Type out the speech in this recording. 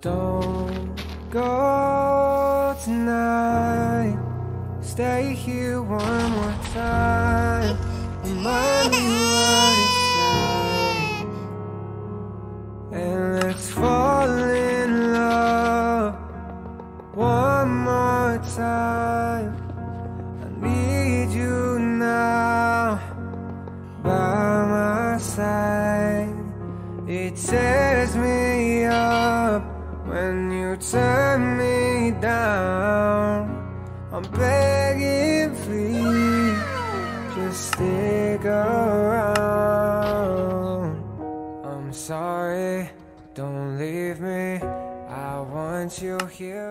Don't go tonight. Stay here one more time. Remind me what it's like. And let's fall in love one more time. I need you now by my side. It tears me up when you turn me down. I'm begging, please, just stick around. I'm sorry, don't leave me. I want you here.